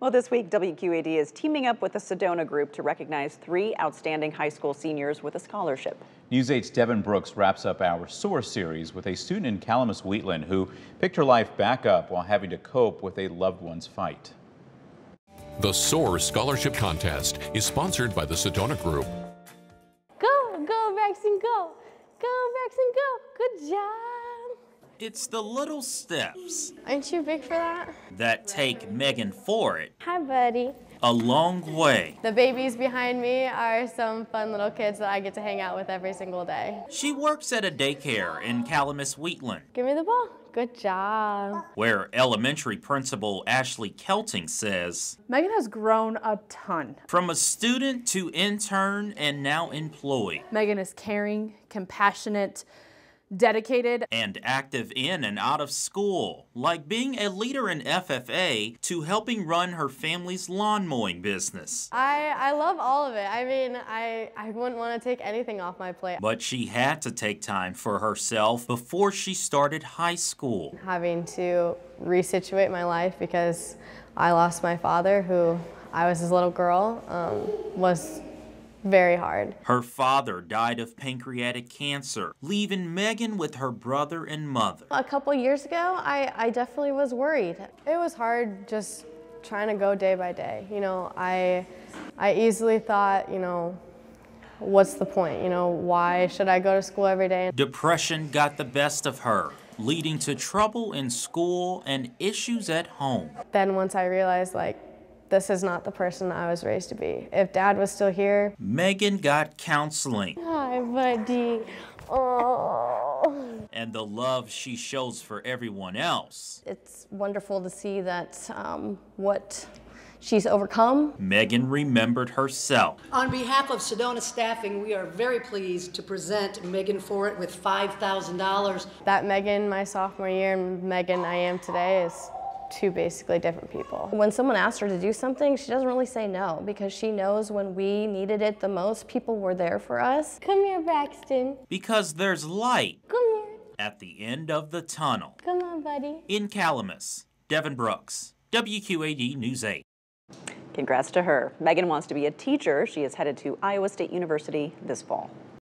Well, this week, WQAD is teaming up with the Sedona Group to recognize three outstanding high school seniors with a scholarship. News 8's Devin Brooks wraps up our SOAR series with a student in Calamus Wheatland who picked her life back up while having to cope with a loved one's fight. The SOAR Scholarship Contest is sponsored by the Sedona Group. Go, go, Braxton, go. Go, Braxton, go. Good job. It's the little steps Aren't you big for that? that take Megan Forret Hi, buddy. a long way. The babies behind me are some fun little kids that I get to hang out with every single day. She works at a daycare in Calamus Wheatland, Give me the ball. Good job. where elementary principal Ashley Kelting says, Megan has grown a ton. from a student to intern and now employee, Megan is caring, compassionate, dedicated. and active in and out of school, like being a leader in FFA to helping run her family's lawn mowing business. I, I love all of it. I mean, I, I wouldn't want to take anything off my plate. But she had to take time for herself before she started high school. Having to resituate my life because I lost my father, who I was his little girl, um, was very hard. Her father died of pancreatic cancer, leaving Megan with her brother and mother. A couple years ago, I, I definitely was worried. It was hard just trying to go day by day. You know, I, I easily thought, you know, what's the point? You know, why should I go to school every day? Depression got the best of her, leading to trouble in school and issues at home. Then once I realized, like, this is not the person I was raised to be. If dad was still here, Megan got counseling, hi, buddy. Oh. and the love she shows for everyone else. It's wonderful to see that um, what she's overcome. Megan remembered herself. On behalf of Sedona Staffing, we are very pleased to present Megan Forret with $5,000. That Megan, my sophomore year, and Megan I am today is two basically different people. When someone asks her to do something, she doesn't really say no because she knows when we needed it the most, people were there for us. Come here, Braxton. Because there's light Come here. at the end of the tunnel. Come on, buddy. In Calamus, Devin Brooks, WQAD News 8. Congrats to her. Megan wants to be a teacher. She is headed to Iowa State University this fall.